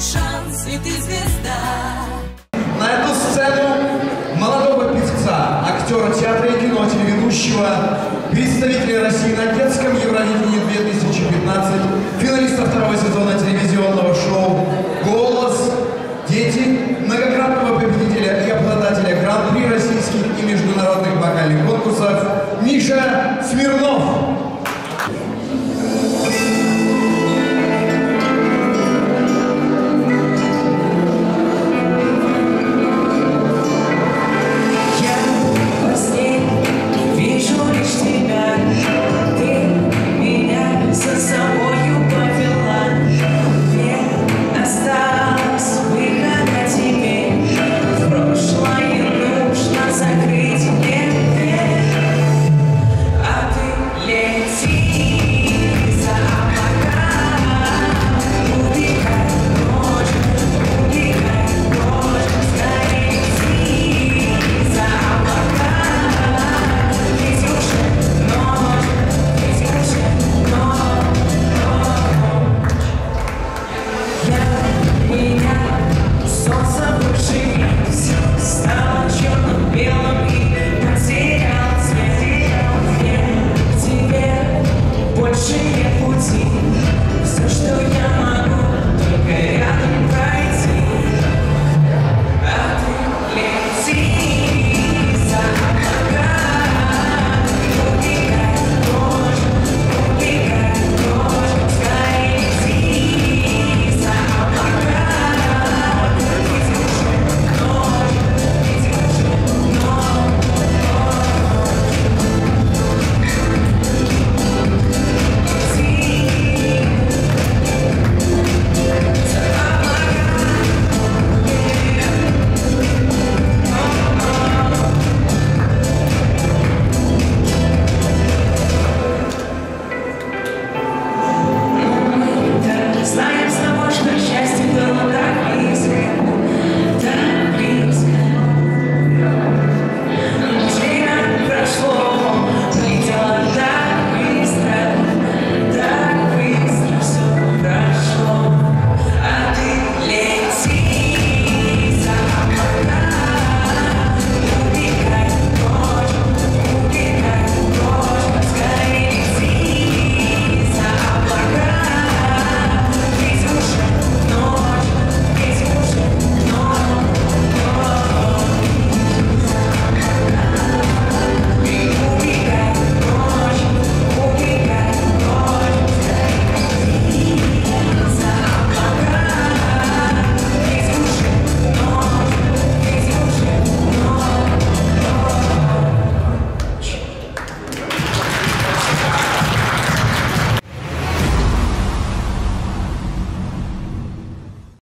твой шанс, и ты звезда. На эту сцену молодого певца, актера театра и кино, телеведущего, представителя России на детском Евровидении 2015, финалиста второго сезона телевизионного